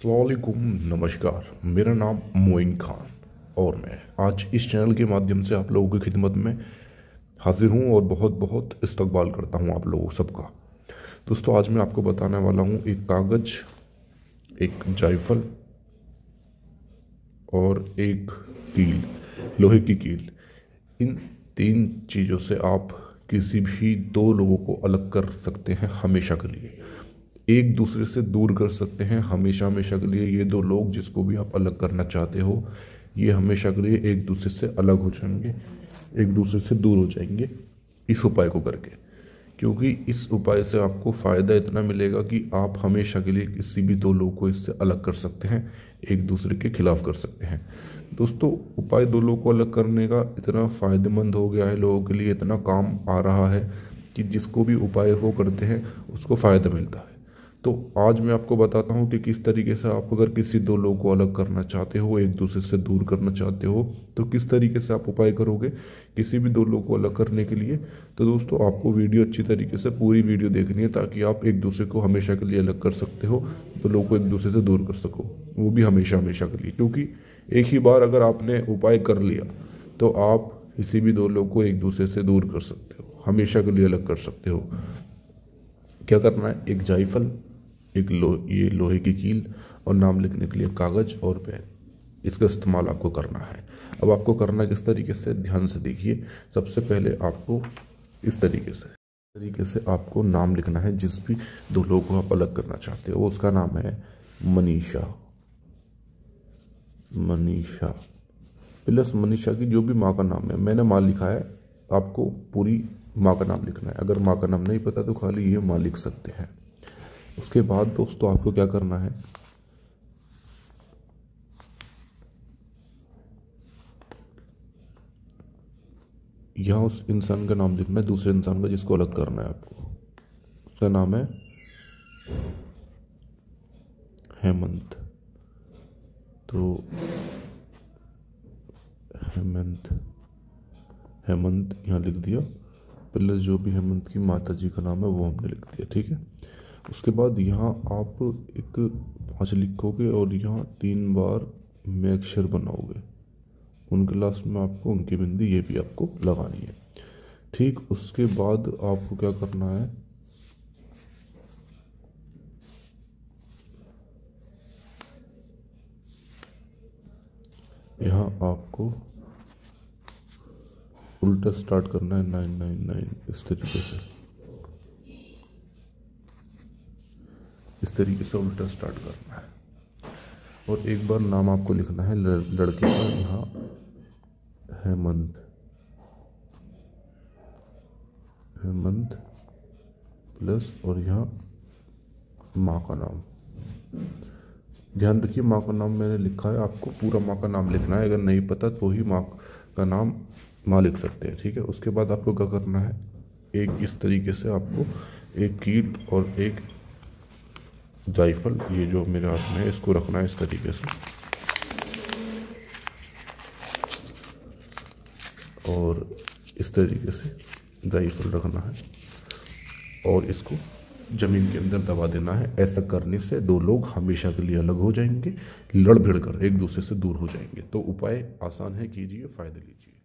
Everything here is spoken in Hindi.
असलकुम नमस्कार, मेरा नाम मोइन खान और मैं आज इस चैनल के माध्यम से आप लोगों की खिदमत में हाजिर हूँ और बहुत बहुत इस्तकबाल करता हूँ आप लोगों सबका। दोस्तों, आज मैं आपको बताने वाला हूँ एक कागज़, एक जायफल और एक कील, लोहे की कील। इन तीन चीज़ों से आप किसी भी दो लोगों को अलग कर सकते हैं हमेशा के लिए। एक दूसरे से दूर कर सकते हैं। हमेशा हमेशा के लिए ये दो लोग जिसको भी आप अलग करना चाहते हो, ये हमेशा के लिए एक दूसरे से अलग हो जाएँगे, एक दूसरे से दूर हो जाएँगे इस उपाय को करके। क्योंकि इस उपाय से आपको फ़ायदा इतना मिलेगा कि आप हमेशा के लिए किसी भी दो लोग को इससे अलग कर सकते हैं, एक दूसरे के खिलाफ कर सकते हैं। दोस्तों, उपाय दो लोग को अलग करने का इतना फ़ायदेमंद हो गया है लोगों के लिए, इतना काम आ रहा है कि जिसको भी उपाय वो करते हैं, उसको फ़ायदा मिलता है। तो आज मैं आपको बताता हूँ कि किस तरीके से आप अगर किसी दो लोगों को अलग करना चाहते हो, एक दूसरे से दूर करना चाहते हो तो किस तरीके से आप उपाय करोगे किसी भी दो लोगों को अलग करने के लिए? तो दोस्तों, आपको वीडियो अच्छी तरीके से पूरी वीडियो देखनी है ताकि आप एक दूसरे को हमेशा के लिए अलग कर सकते हो तो लोगों को एक दूसरे से दूर कर सको। वो भी हमेशा हमेशा के लिए, क्योंकि एक ही बार अगर आपने उपाय कर लिया तो आप किसी भी दो लोग को एक दूसरे से दूर कर सकते हो, हमेशा के लिए अलग कर सकते हो। क्या करना है? एक जायफल एक लो, ये लोहे की कील और नाम लिखने के लिए कागज़ और पेन। इसका इस्तेमाल आपको करना है। अब आपको करना किस तरीके से? ध्यान से देखिए। सबसे पहले आपको इस तरीके से तरीके से आपको नाम लिखना है। जिस भी दो लोगों को आप अलग करना चाहते हो उसका नाम है मनीषा। मनीषा। प्लस मनीषा की जो भी माँ का नाम है, मैंने माँ लिखा है, आपको पूरी माँ का नाम लिखना है। अगर माँ का नाम नहीं पता तो खाली ये माँ लिख सकते हैं। उसके बाद दोस्तों आपको क्या करना है? यहाँ उस इंसान का नाम लिखना है, दूसरे इंसान का जिसको अलग करना है आपको। उसका नाम है हेमंत। तो हेमंत हेमंत यहाँ लिख दिया। प्लस जो भी हेमंत की माता जी का नाम है, वो हमने लिख दिया, ठीक है? उसके बाद यहाँ आप एक पाँच लिखोगे और यहाँ तीन बार में अक्षर बनाओगे। उनके लास्ट में आपको, उनकी बिंदी ये भी आपको लगानी है। ठीक, उसके बाद आपको क्या करना है? यहाँ आपको उल्टा स्टार्ट करना है नाइन नाइन नाइन इस तरीके से। इस तरीके से उल्टा स्टार्ट करना है। और एक बार नाम आपको लिखना है लड़के का यहाँ हेमंत। हेमंत प्लस और यहाँ माँ का नाम। ध्यान रखिए, माँ का नाम मैंने लिखा है, आपको पूरा माँ का नाम लिखना है। अगर नहीं पता तो ही माँ का नाम माँ लिख सकते हैं, ठीक है? उसके बाद आपको क्या करना है? एक इस तरीके से आपको एक कीट और एक जायफल, ये जो मेरे हाथ में है, इसको रखना है इस तरीके से। और इस तरीके से जायफल रखना है और इसको ज़मीन के अंदर दबा देना है। ऐसा करने से दो लोग हमेशा के लिए अलग हो जाएँगे लड़ भिड़ कर एक दूसरे से दूर हो जाएँगे। तो उपाय आसान है, कीजिए, फ़ायदे लीजिए।